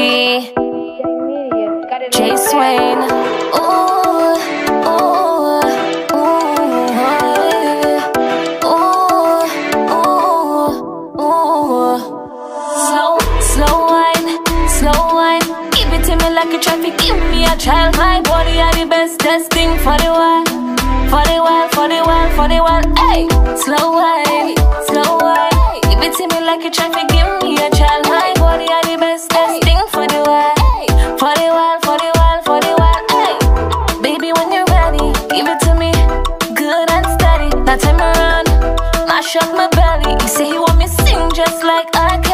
Key, Jay Swain. Ooh, ooh, ooh, ooh, ooh. Slow, slow wine, slow wine. Give it to me like a traffic, give me a trial. My body are the best testing for the while, for the while, for the while, for the while. Hey, slow wine, slow wine. Give it to me like a traffic for. For for baby, when you're ready, give it to me good and steady. Now turn mash up my belly. You say you want me sing just like R. Kelly.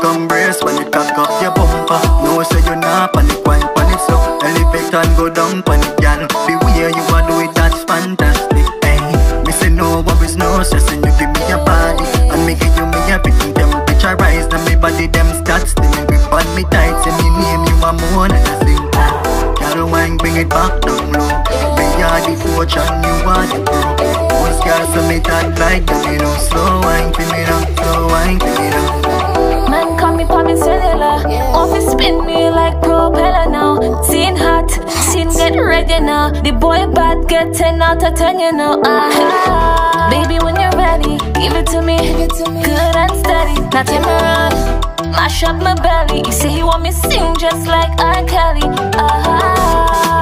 Come brace when you cock up your bumper. No say you're not panic, wine panic so Elevate and go down panic, girl. Way you a do it, that's fantastic Hey, me say no worries, no stress And you give me your body. And me give you me a picking temperature rise Now me body them stats, then me grip me tight Say me name you a more than a sing. Girl wine bring it back down low. Me are the coach you are the pro. Most girls so me talk like that, you know Slow wine, give me down, slow wine, give me down me me cellular. Office spin me like propeller now. Scene hot, scene get ready now. The boy bad get 10 out of 10, you know. Ah, baby, when you're ready, give it to me. Give it to me. Good and steady. Turn around, mash up my belly. You say you want me sing just like R. Kelly. Ah.